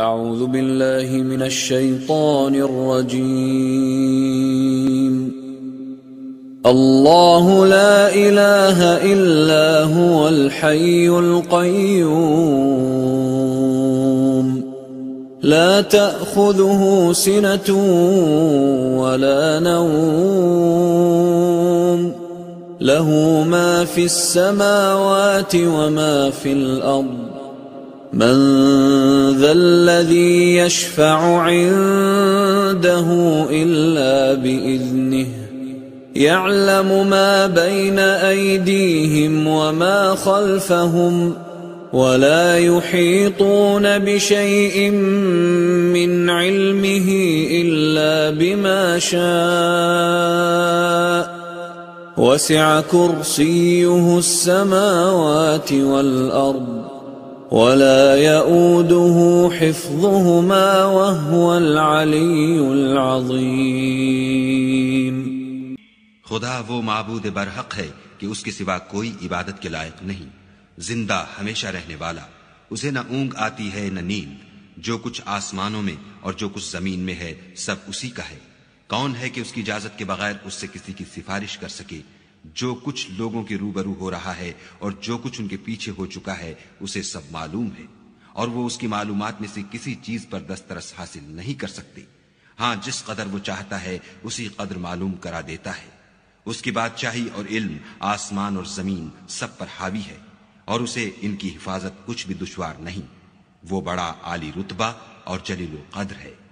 أعوذ بالله من الشيطان الرجيم. الله لا إله إلا هو الحي القيوم. لا تأخذه سنة ولا نوم. له ما في السماوات وما في الأرض. من ذا الذي يشفع عنده إلا بإذنه يعلم ما بين أيديهم وما خلفهم ولا يحيطون بشيء من علمه إلا بما شاء. وسع كرسيه السماوات والأرض ولا يؤده حفظهما وهو العلي العظيم۔ خدا وہ معبود برحق ہے کہ اس کے سوا کوئی عبادت کے لائق نہیں۔ زندہ ہمیشہ رہنے والا، اسے نہ اونگ آتی ہے نہ نیند۔ جو کچھ آسمانوں میں اور جو کچھ زمین میں ہے، سب اسی کا ہے۔ کون ہے کہ اس کی اجازت کے بغیر اس سے کسی کی سفارش کر سکے؟ جو کچھ لوگوں کے روبرو ہو رہا ہے اور جو کچھ ان کے پیچھے ہو چکا ہے، اسے سب معلوم ہے اور وہ اس کی معلومات میں سے کسی چیز پر دسترس حاصل نہیں کر سکتے۔ ہاں جس قدر وہ چاہتا ہے، اسی قدر معلوم کرا دیتا ہے۔ اس کی بادشاہی اور علم، آسمان اور زمین سب پر حاوی ہے۔ اور اسے ان کی حفاظت کچھ بھی دشوار نہیں۔ وہ بڑا عالی رتبہ اور جلیل قدر ہے۔